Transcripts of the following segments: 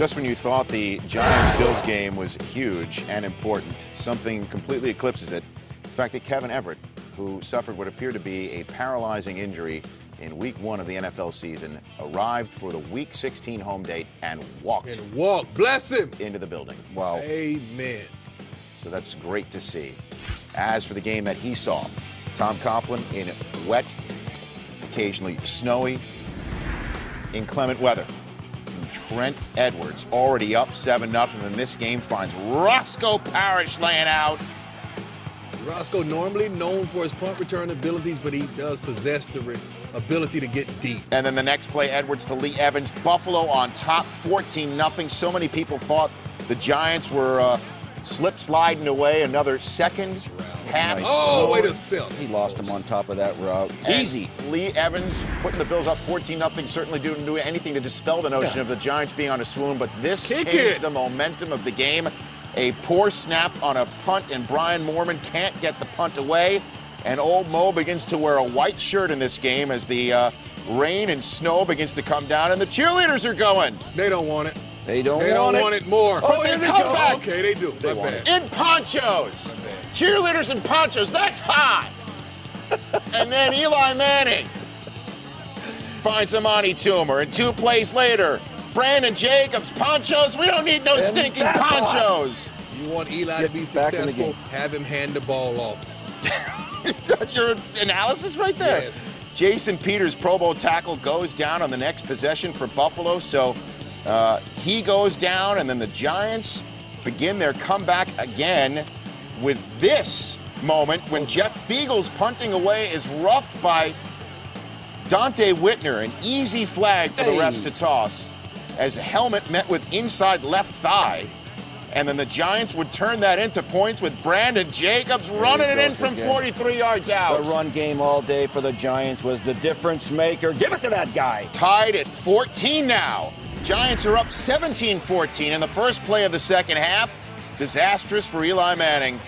Just when you thought the Giants-Bills game was huge and important, something completely eclipses it. The fact that Kevin Everett, who suffered what appeared to be a paralyzing injury in week one of the NFL season, arrived for the week 16 home date and walked And walk. Bless him. into the building. Wow. Amen. So that's great to see. As for the game that he saw, Tom Coughlin in wet, occasionally snowy, inclement weather. Trent Edwards already up 7 0, and this game finds Roscoe Parrish laying out. Roscoe normally known for his punt return abilities, but he does possess the ability to get deep. And then the next play, Edwards to Lee Evans. Buffalo on top, 14 0. So many people thought the Giants were uh, slip sliding away another second half. Nice. Oh, slow. wait a second. He lost him on top of that route. And Easy. Lee Evans putting the Bills up 14 0 certainly didn't do anything to dispel the notion Yeah. of the Giants being on a swoon, but this Kick changed it. the momentum of the game. A poor snap on a punt, and Brian Moorman can't get the punt away. And old Mo begins to wear a white shirt in this game as the uh, rain and snow begins to come down, and the cheerleaders are going They don't want it. They don't They want don't it. want it more. Oh, but they come go. back. Okay, they do. They want bad. in ponchos. Cheerleaders in ponchos, that's hot. and then Eli Manning finds Amani Toomer, and two plays later, Brandon Jacobs, ponchos. We don't need no And stinking that's hot. ponchos. You want Eli Get to be back in the successful? Have him hand the ball off. Is that your analysis right there? Yes. Jason Peters, Pro Bowl tackle, goes down on the next possession for Buffalo. So uh, he goes down, and then the Giants begin their comeback again with this moment when Jeff Feagles punting away is roughed by Donte Whitner. An easy flag for the refs to toss as the helmet met with inside left thigh. And then the Giants would turn that into points with Brandon Jacobs running it in from again. 43 yards out. The run game all day for the Giants was the difference maker. Give it to that guy. tied at 14 now. Giants are up 17-14 in the first play of the second half. Disastrous for Eli Manning.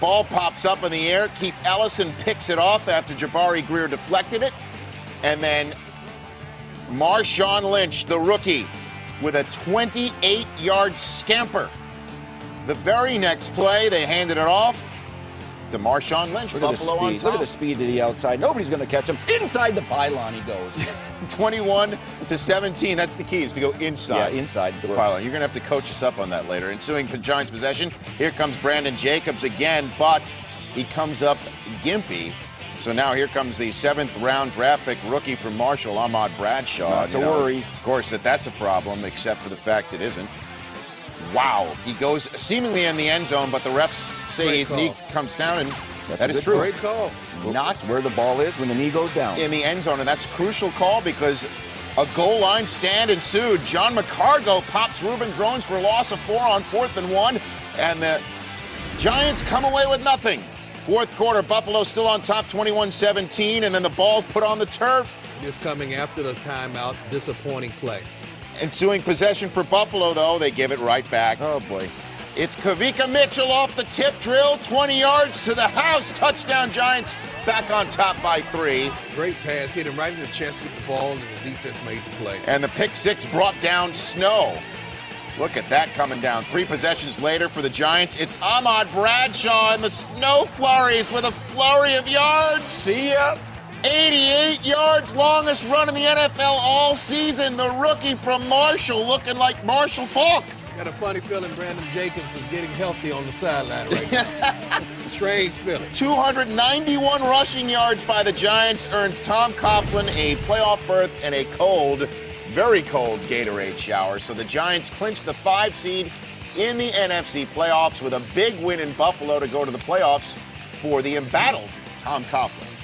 Ball pops up in the air. Keith Ellison picks it off after Jabari Greer deflected it. And then Marshawn Lynch, the rookie, with a 28-yard scamper. The very next play, they handed it off to Marshawn Lynch. Look at the Buffalo on speed. Look at the speed to the outside. Nobody's going to catch him. Inside the pylon he goes. 21 to 17. That's the key is to go inside. Yeah, inside the works. pylon. You're going to have to coach us up on that later. Ensuing Giants possession. Here comes Brandon Jacobs again, but he comes up gimpy. So now here comes the seventh round draft pick rookie from Marshall, Ahmad Bradshaw. Not to You know, worry. Of course, that that's a problem, except for the fact it isn't. Wow, he goes seemingly in the end zone, but the refs say Great his call. knee comes down, and That's that is true. Great call. Not Where the ball is when the knee goes down. in the end zone, and that's a crucial call because a goal line stand ensued. John McCargo pops Reuben Droughns for a loss of four on fourth and one, and the Giants come away with nothing. Fourth quarter, Buffalo still on top 21 17, and then the ball's put on the turf. This coming after the timeout. Disappointing play. Ensuing possession for Buffalo, though, they give it right back. oh, boy. It's Kawika Mitchell off the tip drill, 20 yards to the house. Touchdown, Giants back on top by three. Great pass. Hit him right in the chest with the ball, and the defense made the play. And the pick six brought down Snow. Look at that coming down. Three possessions later for the Giants. It's Ahmad Bradshaw and the Snow Flurries with a flurry of yards. See ya. 88 yards, longest run in the NFL all season. The rookie from Marshall looking like Marshall Faulk. Got a funny feeling Brandon Jacobs is getting healthy on the sideline right now. Strange feeling. 291 rushing yards by the Giants earns Tom Coughlin a playoff berth and a cold, very cold Gatorade shower. So the Giants clinch the five seed in the NFC playoffs with a big win in Buffalo to go to the playoffs for the embattled Tom Coughlin.